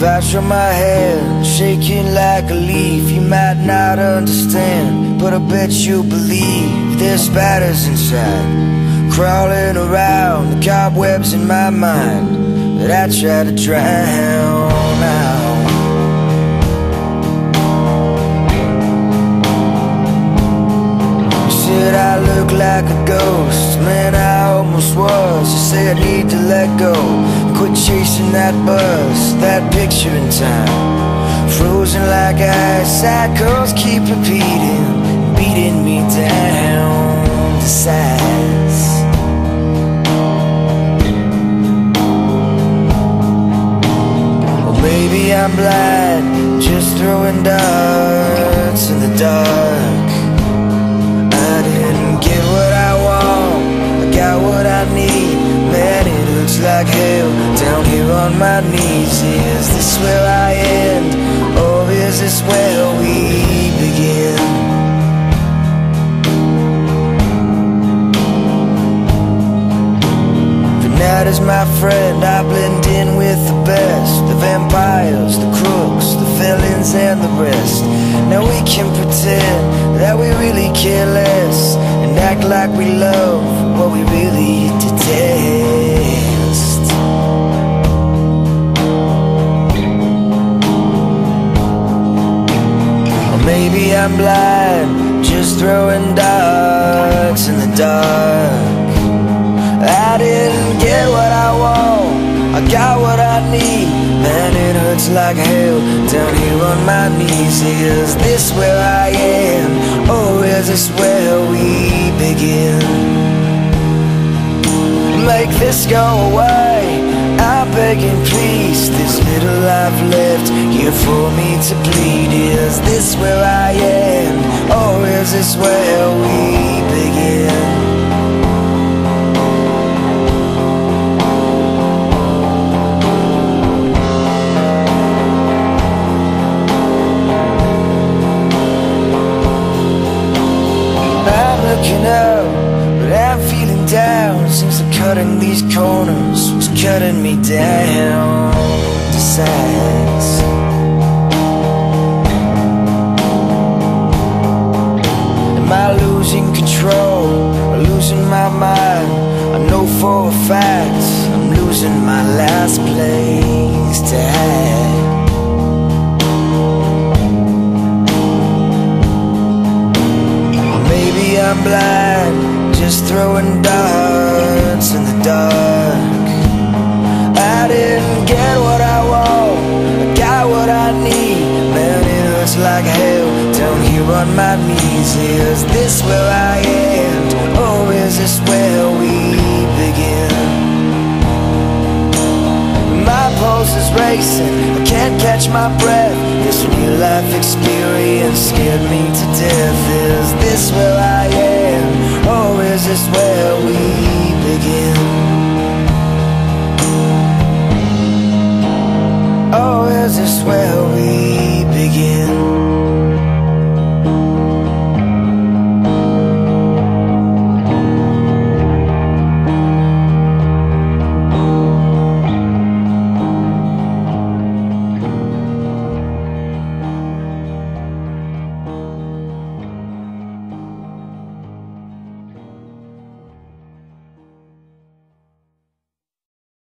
Show my hand, shaking like a leaf. You might not understand But I bet you believe There's spiders inside. Crawling around The cobwebs in my mind That I try to drown out say I need to let go. Quit chasing that buzz That picture in time. Frozen like ice Cycles keep repeating Beating me down to size. Or maybe I'm blind Just throwing darts like hell Down here on my knees Is this where I end? Or is this where we begin? The night is my friend I blend in with the best The vampires, the crooks, the villains and the rest Now we can pretend that we really care less And act like we love what we really I'm blind, just throwing darts in the dark. I didn't get what I want, I got what I need Man, it hurts like hell. Down here on my knees Is this where I am, or is this where we begin? Make this go away, I'm begging please This for me to bleed. Is this where I am, or is this where we begin? I'm looking up, but I'm feeling down. Since the cutting these corners was cutting me down? To size I'm my last place to hide Maybe I'm blind, just throwing darts in the dark. I didn't get what I want, I got what I need. Man, it hurts like hell down here on my knees. Is this where I end, or is this where we racing, I can't catch my breath This near life experience scared me to death Is this where I am, or is this where we begin? Or is this where we begin?